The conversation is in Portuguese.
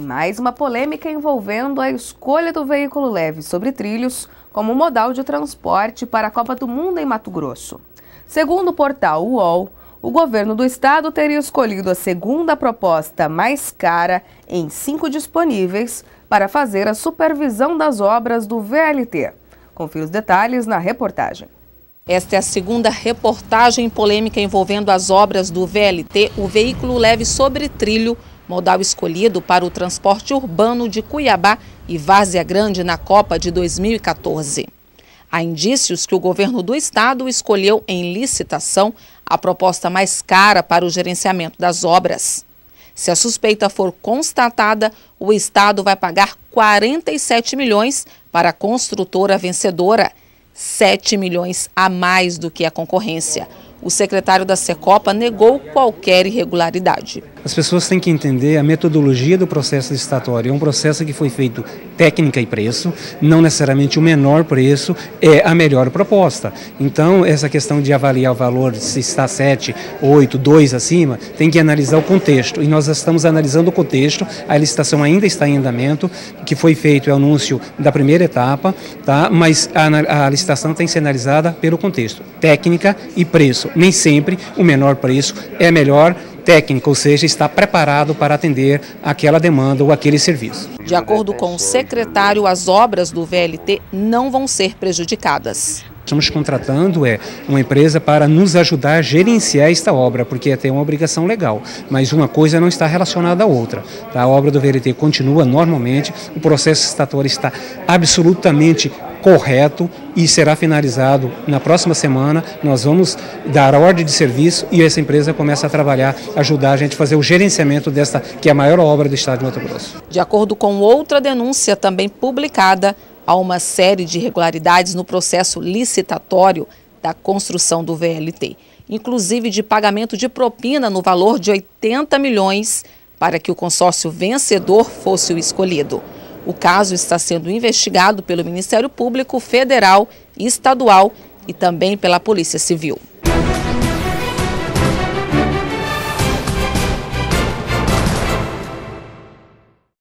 mais uma polêmica envolvendo a escolha do veículo leve sobre trilhos como modal de transporte para a Copa do Mundo em Mato Grosso. Segundo o portal UOL, o governo do estado teria escolhido a segunda proposta mais cara em cinco disponíveis para fazer a supervisão das obras do VLT. Confira os detalhes na reportagem. Esta é a segunda reportagem polêmica envolvendo as obras do VLT, o veículo leve sobre trilho, modal escolhido para o transporte urbano de Cuiabá e Várzea Grande na Copa de 2014. Há indícios que o governo do estado escolheu em licitação a proposta mais cara para o gerenciamento das obras. Se a suspeita for constatada, o estado vai pagar 47 milhões para a construtora vencedora 7 milhões a mais do que a concorrência. O secretário da Secopa negou qualquer irregularidade. As pessoas têm que entender a metodologia do processo licitatório. É um processo que foi feito técnica e preço, não necessariamente o menor preço é a melhor proposta. Então, essa questão de avaliar o valor, se está 7, 8, 2 acima, tem que analisar o contexto. E nós estamos analisando o contexto, a licitação ainda está em andamento, que foi feito o anúncio da primeira etapa, tá? mas a, a licitação tem que ser analisada pelo contexto, técnica e preço. Nem sempre o menor preço é melhor técnica, ou seja, está preparado para atender aquela demanda ou aquele serviço. De acordo com o secretário, as obras do VLT não vão ser prejudicadas. Estamos contratando é uma empresa para nos ajudar a gerenciar esta obra, porque tem uma obrigação legal, mas uma coisa não está relacionada à outra. Tá? A obra do VLT continua normalmente, o processo estatório está absolutamente correto e será finalizado na próxima semana. Nós vamos dar a ordem de serviço e essa empresa começa a trabalhar, ajudar a gente a fazer o gerenciamento desta, que é a maior obra do estado de Mato Grosso. De acordo com outra denúncia também publicada, há uma série de irregularidades no processo licitatório da construção do VLT, inclusive de pagamento de propina no valor de 80 milhões para que o consórcio vencedor fosse o escolhido. O caso está sendo investigado pelo Ministério Público Federal, Estadual e também pela Polícia Civil.